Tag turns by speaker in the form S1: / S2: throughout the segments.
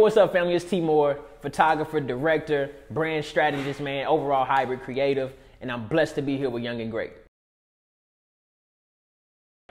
S1: What's up, family? It's T Moore, photographer, director, brand strategist, man, overall hybrid creative, and I'm blessed to be here with Young and Great.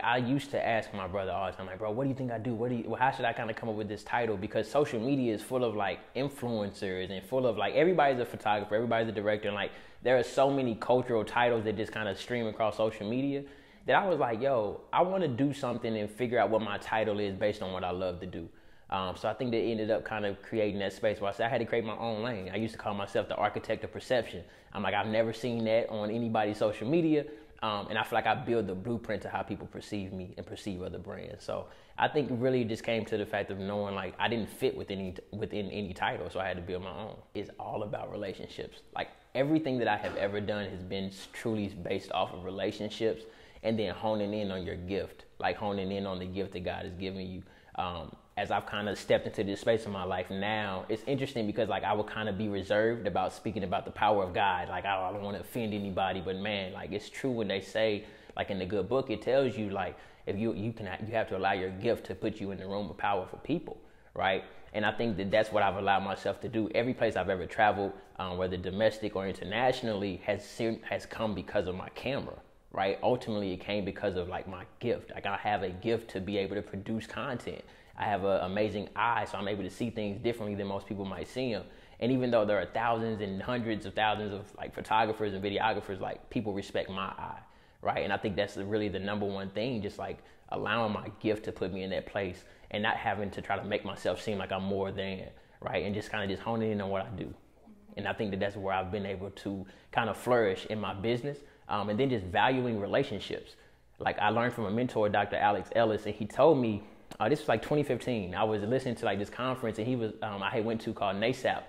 S1: I used to ask my brother all the time, like, bro, what do you think I do? What do you, well, how should I kind of come up with this title? Because social media is full of like influencers and full of like everybody's a photographer, everybody's a director, and like there are so many cultural titles that just kind of stream across social media that I was like, yo, I want to do something and figure out what my title is based on what I love to do. Um, so I think that ended up kind of creating that space where I said I had to create my own lane. I used to call myself the architect of perception. I'm like, I've never seen that on anybody's social media. Um, and I feel like I build the blueprint to how people perceive me and perceive other brands. So I think really just came to the fact of knowing like I didn't fit within any, within any title, so I had to build my own. It's all about relationships. Like everything that I have ever done has been truly based off of relationships, and then honing in on your gift, like honing in on the gift that God has given you. Um, as I've kind of stepped into this space in my life now, it's interesting because like I would kind of be reserved about speaking about the power of God. Like I, don't want to offend anybody, but man, like it's true when they say like in the good book, it tells you like if you you can you have to allow your gift to put you in the room of power for people, right? And I think that that's what I've allowed myself to do. Every place I've ever traveled, um, whether domestic or internationally, has seen, has come because of my camera, right? Ultimately, it came because of like my gift. Like I have a gift to be able to produce content. I have an amazing eye, so I'm able to see things differently than most people might see them. And even though there are thousands and hundreds of thousands of like photographers and videographers, like people respect my eye, right? And I think that's really the number one thing, just like allowing my gift to put me in that place and not having to try to make myself seem like I'm more than, right? And just kind of just honing in on what I do. And I think that that's where I've been able to kind of flourish in my business. Um, and then just valuing relationships. Like I learned from a mentor, Dr. Alex Ellis, and he told me uh, this was like 2015. I was listening to like this conference, and he was um, I went to called NASAP,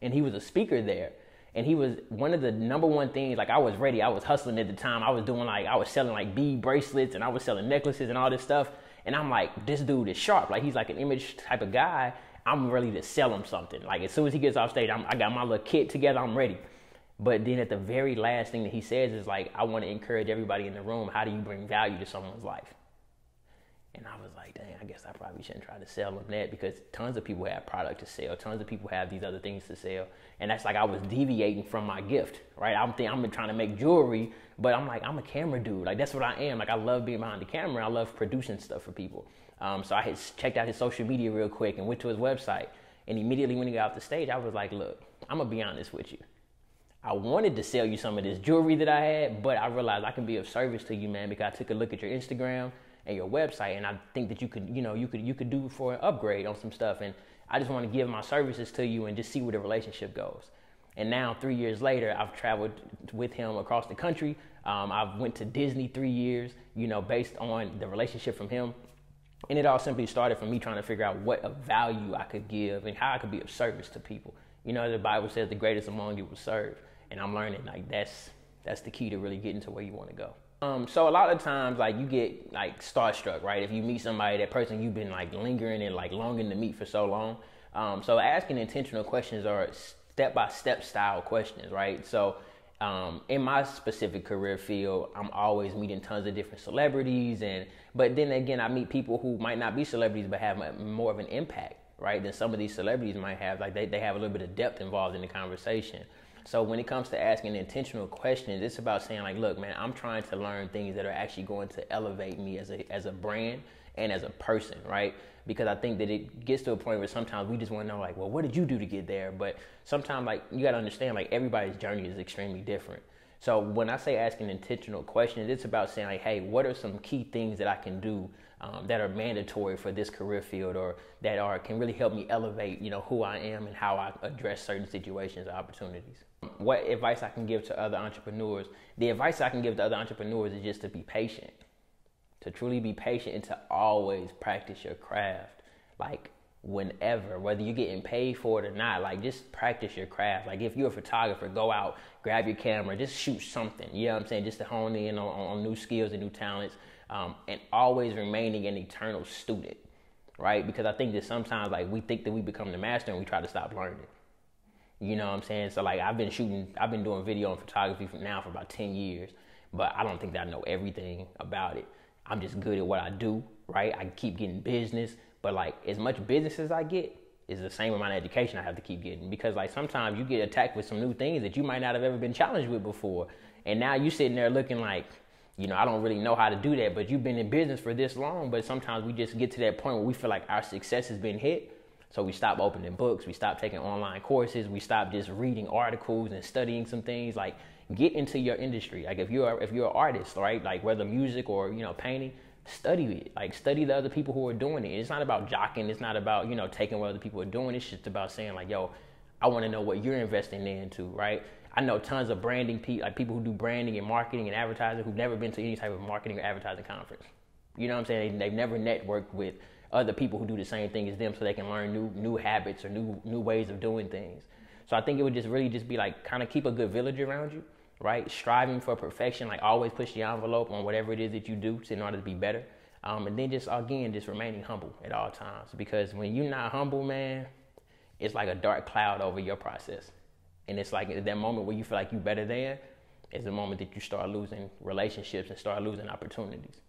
S1: and he was a speaker there. And he was one of the number one things. Like I was ready. I was hustling at the time. I was doing like I was selling like bead bracelets, and I was selling necklaces and all this stuff. And I'm like, this dude is sharp. Like he's like an image type of guy. I'm ready to sell him something. Like as soon as he gets off stage, I'm, I got my little kit together. I'm ready. But then at the very last thing that he says is like, I want to encourage everybody in the room. How do you bring value to someone's life? And I was like, dang, I guess I probably shouldn't try to sell them that because tons of people have product to sell. Tons of people have these other things to sell. And that's like I was deviating from my gift, right? I'm thinking I'm trying to make jewelry, but I'm like, I'm a camera dude. Like that's what I am. Like I love being behind the camera. I love producing stuff for people. Um, so I had checked out his social media real quick and went to his website. And immediately when he got off the stage, I was like, look, I'm gonna be honest with you. I wanted to sell you some of this jewelry that I had, but I realized I can be of service to you, man, because I took a look at your Instagram and your website, and I think that you could, you know, you could you could do for an upgrade on some stuff, and I just want to give my services to you and just see where the relationship goes. And now, three years later, I've traveled with him across the country. Um, I've went to Disney three years, you know, based on the relationship from him. And it all simply started from me trying to figure out what a value I could give and how I could be of service to people. You know, the Bible says the greatest among you will serve and I'm learning like that's that's the key to really getting to where you want to go. Um, so a lot of times, like you get like starstruck, right? If you meet somebody, that person you've been like lingering and like longing to meet for so long. Um, so asking intentional questions are step by step style questions, right? So um, in my specific career field, I'm always meeting tons of different celebrities, and but then again, I meet people who might not be celebrities but have more of an impact, right? Than some of these celebrities might have. Like they, they have a little bit of depth involved in the conversation. So when it comes to asking intentional questions, it's about saying like, look, man, I'm trying to learn things that are actually going to elevate me as a as a brand and as a person, right? Because I think that it gets to a point where sometimes we just want to know like, well, what did you do to get there? But sometimes like you got to understand like everybody's journey is extremely different. So when I say asking intentional questions, it's about saying like, hey, what are some key things that I can do um, that are mandatory for this career field or that are can really help me elevate, you know, who I am and how I address certain situations or opportunities. What advice I can give to other entrepreneurs? The advice I can give to other entrepreneurs is just to be patient, to truly be patient and to always practice your craft. Like whenever, whether you're getting paid for it or not, like just practice your craft. Like if you're a photographer, go out, grab your camera, just shoot something. You know what I'm saying? Just to hone in on, on new skills and new talents, um, and always remaining an eternal student, right? Because I think that sometimes like we think that we become the master and we try to stop learning. You know what I'm saying? So like I've been shooting, I've been doing video and photography for now for about 10 years, but I don't think that I know everything about it. I'm just good at what I do, right? I keep getting business, but like as much business as I get, is the same amount of education I have to keep getting because like sometimes you get attacked with some new things that you might not have ever been challenged with before, and now you're sitting there looking like, you know, I don't really know how to do that, but you've been in business for this long, but sometimes we just get to that point where we feel like our success has been hit. So we stop opening books, we stop taking online courses, we stop just reading articles and studying some things. Like get into your industry. Like if you're if you're an artist, right? Like whether music or you know painting, study it. Like study the other people who are doing it. It's not about jocking. It's not about you know taking what other people are doing. It's just about saying like, yo, I want to know what you're investing into, right? I know tons of branding people, like people who do branding and marketing and advertising who've never been to any type of marketing or advertising conference. You know what I'm saying? They, have never networked with other people who do the same thing as them, so they can learn new new habits or new new ways of doing things. So I think it would just really just be like kind of keep a good village around you right? Striving for perfection, like always push the envelope on whatever it is that you do in order to be better. Um, and then just again, just remaining humble at all times because when you're not humble, man, it's like a dark cloud over your process. And it's like that moment where you feel like you're better than is the moment that you start losing relationships and start losing opportunities.